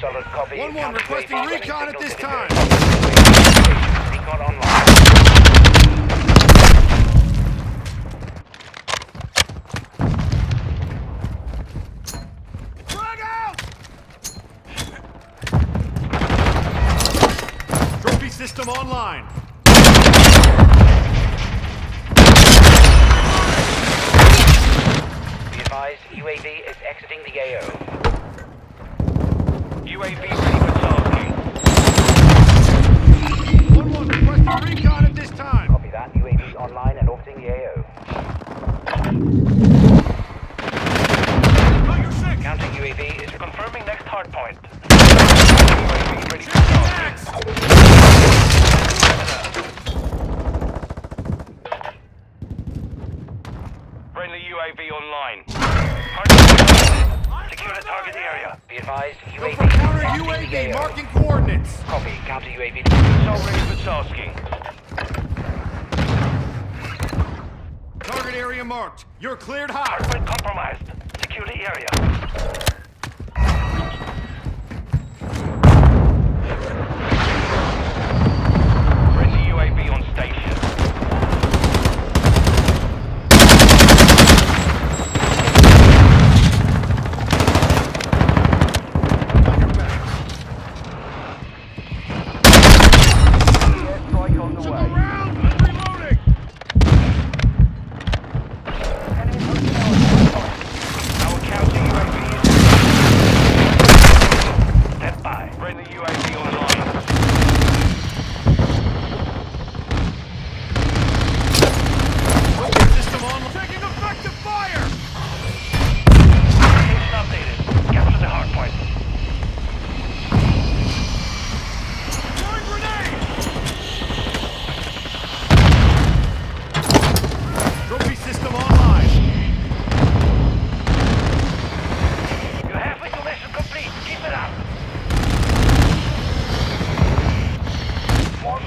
Solid copy. 1-1 requesting recon at this time. the Recon online. Trophy system online. Be advised, UAV is exiting the AO. UAV ready for tasking. 1-1 requesting recon at this time. Copy that. UAV online and orbiting the AO. Counter UAV is Confirming next hard point. UAV ready for tasking. Friendly UAV online. Hard Secure the target area. Be advised, UAV for counter exiting the UAV, marking coordinates. Copy. Counter UAV. Missile ready for tasking. Target area marked. You're cleared hot. Hardpoint compromised. Secure the area.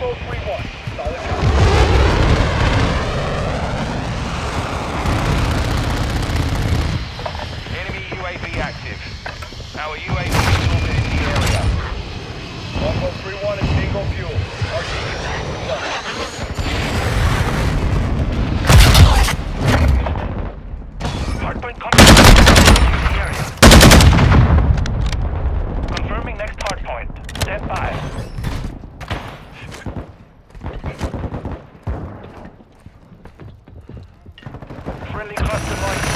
Longbow 3-1. Friendly cluster light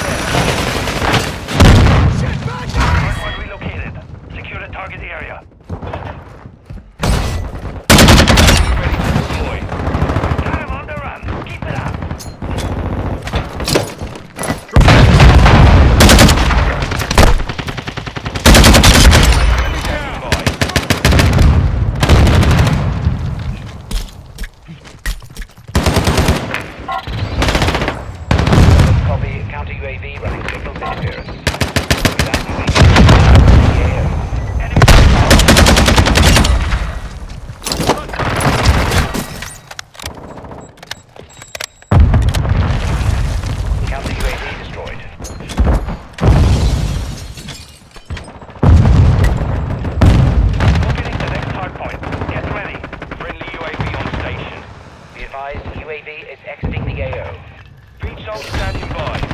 UAV is exiting the AO. Pete Soul standing by.